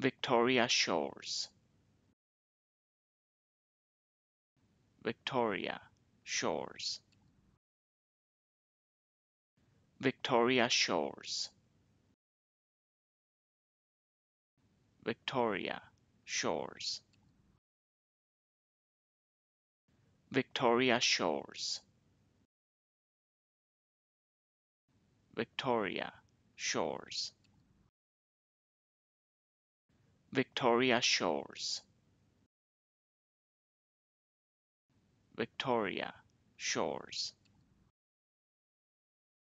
Victoria Shores. Victoria Shores. Victoria Shores. Victoria Shores. Victoria Shores. Victoria Shores Victoria Shores. Victoria Shores